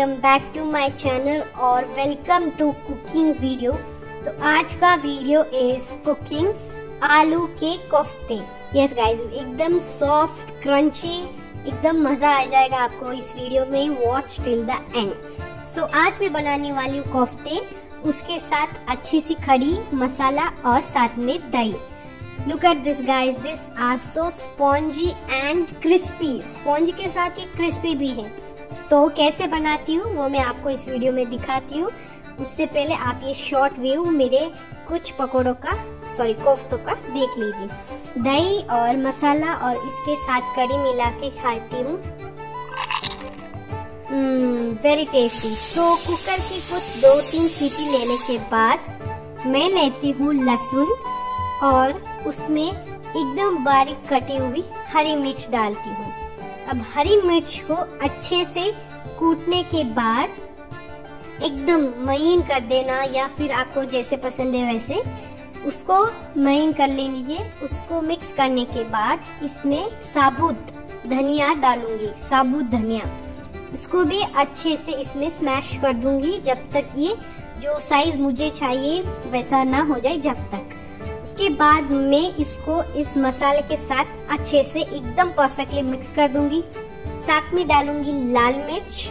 Welcome back to my channel और welcome to cooking video. तो आज का वीडियो इज़ कुकिंग आलू के कोफ्ते। यस गाइस एकदम सॉफ्ट क्रंची एकदम मज़ा आ जाएगा आपको इस वीडियो में watch till the end so आज मैं बनाने वाली हूँ कोफ्ते। उसके साथ अच्छी सी खड़ी मसाला और साथ में दही। Look at this guys this are so spongy and crispy sponge के साथ ये क्रिस्पी भी है। तो कैसे बनाती हूँ, वो मैं आपको इस वीडियो में दिखाती हूँ। उससे पहले आप ये शॉर्ट व्यू मेरे कुछ पकौड़ों का सॉरी कोफ्तों का देख लीजिए। दही और मसाला और इसके साथ कड़ी मिला के खाती हूँ। वेरी टेस्टी तो कुकर की कुछ दो तीन सीटी लेने के बाद मैं लेती हूँ लहसुन और उसमें एकदम बारीक कटी हुई हरी मिर्च डालती हूँ। अब हरी मिर्च को अच्छे से कूटने के बाद एकदम महीन कर देना या फिर आपको जैसे पसंद है वैसे, उसको महीन कर ले लीजिए। उसको मिक्स करने के बाद इसमें साबुत धनिया डालूँगी, साबुत धनिया। इसको भी अच्छे से इसमें स्मैश कर दूँगी जब तक ये जो साइज़ मुझे चाहिए वैसा ना हो जाए जब तक। उसके बाद मैं इसको इस मसाले के साथ अच्छे से एकदम परफेक्टली मिक्स कर दूँगी। साथ में डालूँगी लाल मिर्च,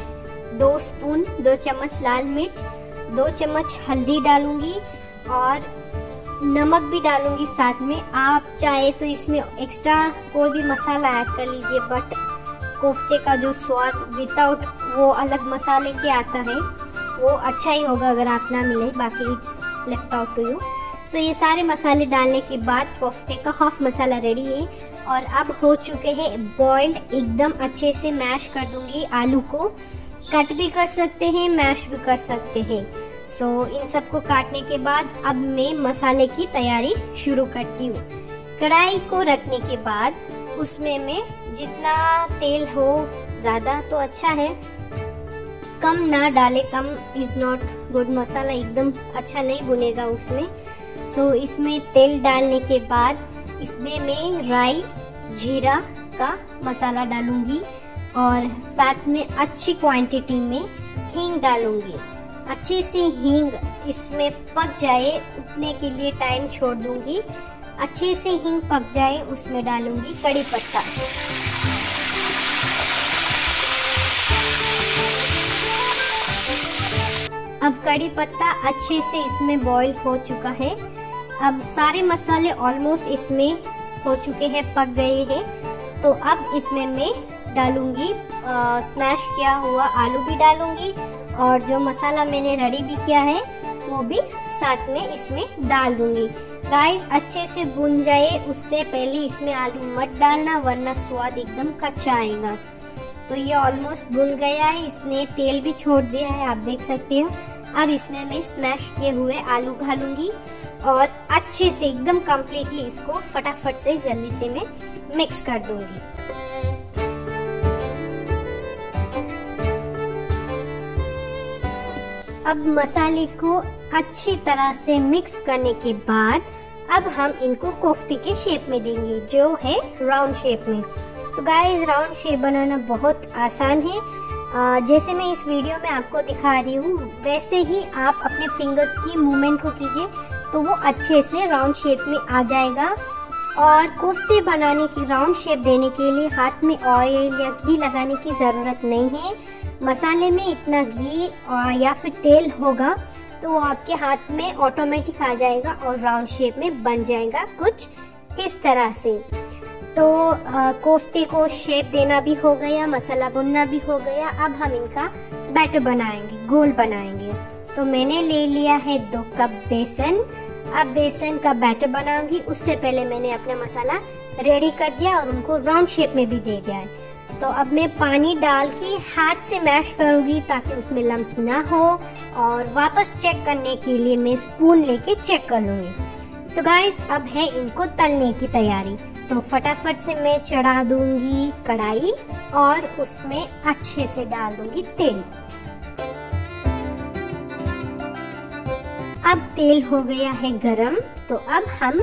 दो स्पून, दो चम्मच लाल मिर्च, दो चम्मच हल्दी डालूँगी और नमक भी डालूँगी साथ में। आप चाहे तो इसमें एक्स्ट्रा कोई भी मसाला ऐड कर लीजिए बट कोफ्ते का जो स्वाद विदाउट वो अलग मसाले के आता है, वो अच्छा ही होगा अगर आप ना मिले। बाकी it's left out to you तो ये सारे मसाले डालने के बाद कोफ्ते का हाफ़ मसाला रेडी है। और अब हो चुके हैं बॉइल्ड एकदम अच्छे से मैश कर दूँगी आलू को। कट भी कर सकते हैं मैश भी कर सकते हैं। सो इन सबको काटने के बाद अब मैं मसाले की तैयारी शुरू करती हूँ। कढ़ाई को रखने के बाद उसमें मैं जितना तेल हो ज़्यादा तो अच्छा है। कम ना डाले, कम इज़ नॉट गुड मसाला एकदम अच्छा नहीं बुनेगा उसमें। सो इसमें तेल डालने के बाद इसमें मैं राई, जीरा का मसाला डालूँगी और साथ में अच्छी क्वांटिटी में हींग डालूँगी। अच्छे से हींग इसमें पक जाए उतने के लिए टाइम छोड़ दूँगी। अच्छे से हींग पक जाए, उसमें डालूँगी कड़ी पत्ता। अब कड़ी पत्ता अच्छे से इसमें बॉईल हो चुका है। अब सारे मसाले ऑलमोस्ट इसमें हो चुके हैं, पक गए हैं। तो अब इसमें मैं डालूँगी स्मैश किया हुआ आलू भी डालूँगी और जो मसाला मैंने रेडी भी किया है, वो भी साथ में इसमें डाल दूँगी। गाइस अच्छे से भुन जाए, उससे पहले इसमें आलू मत डालना, वरना स्वाद एकदम कच्चा आएगा। तो ये ऑलमोस्ट भुन गया है, इसने तेल भी छोड़ दिया है, आप देख सकते हो। अब इसमें मैं स्मैश किए हुए आलू घालूँगी और अच्छे से एकदम कम्प्लीटली इसको फटाफट से जल्दी से मैं मिक्स कर दूँगी। अब मसाले को अच्छी तरह से मिक्स करने के बाद अब हम इनको कोफ्ती के शेप में देंगे, जो है राउंड शेप में। तो गाइस राउंड शेप बनाना बहुत आसान है। जैसे मैं इस वीडियो में आपको दिखा रही हूँ, वैसे ही आप अपने फिंगर्स की मूवमेंट को कीजिए तो वो अच्छे से राउंड शेप में आ जाएगा। और कोफ्ते बनाने की राउंड शेप देने के लिए हाथ में ऑयल या घी लगाने की ज़रूरत नहीं है। मसाले में इतना घी या फिर तेल होगा तो वो आपके हाथ में ऑटोमेटिक आ जाएगा और राउंड शेप में बन जाएगा कुछ इस तरह से। तो कोफ्ते को शेप देना भी हो गया, मसाला भुनना भी हो गया। अब हम इनका बैटर बनाएँगे, गोल बनाएँगे। तो मैंने ले लिया है दो कप बेसन। अब बेसन का बैटर बनाऊँगी। उससे पहले मैंने अपना मसाला रेडी कर दिया और उनको राउंड शेप में भी दे दिया है। तो अब मैं पानी डाल के हाथ से मैश करूँगी ताकि उसमें लम्स ना हो और वापस चेक करने के लिए मैं स्पून लेके चेक कर लूँगी। सो so गाइस अब है इनको तलने की तैयारी। तो फटाफट से मैं चढ़ा दूँगी कढ़ाई और उसमें अच्छे से डाल दूँगी तेल। अब तेल हो गया है गरम तो अब हम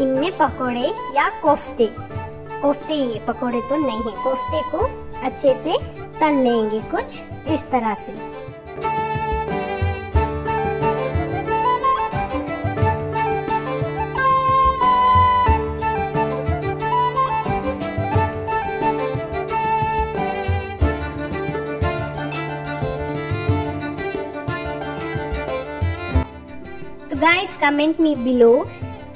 इनमें पकोड़े या कोफ्ते। कोफ्ते ये पकोड़े तो नहीं है कोफ्ते को अच्छे से तल लेंगे कुछ इस तरह से। तो गाइस कमेंट में बिलो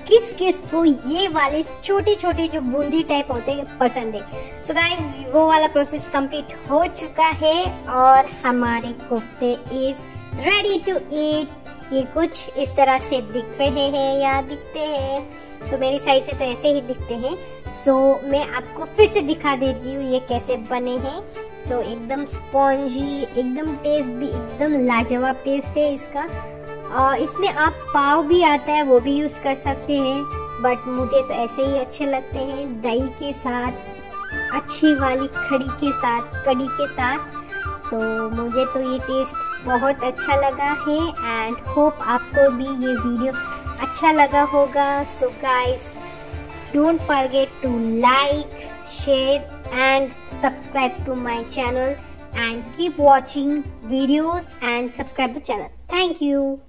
किस किस को ये वाले छोटे छोटे जो बूंदी टाइप होते हैं पसंद है। सो गाइस वो वाला प्रोसेस कंप्लीट हो चुका है और हमारे कोफ्ते इज़ रेडी टू ईट ये कुछ इस तरह से दिख रहे हैं या दिखते हैं। तो मेरी साइड से तो ऐसे ही दिखते हैं। सो so, मैं आपको फिर से दिखा देती हूँ ये कैसे बने हैं। सो so, एकदम स्पॉन्जी एकदम टेस्ट भी एकदम लाजवाब टेस्ट है इसका। इसमें आप पाव भी आता है वो भी यूज़ कर सकते हैं। बट मुझे तो ऐसे ही अच्छे लगते हैं। दही के साथ अच्छी वाली खड़ी के साथ कड़ी के साथ। सो so, मुझे तो ये टेस्ट बहुत अच्छा लगा है एंड होप आपको भी ये वीडियो अच्छा लगा होगा। So guys don't forget to like share and subscribe to my channel and keep watching videos and subscribe the channel. Thank you.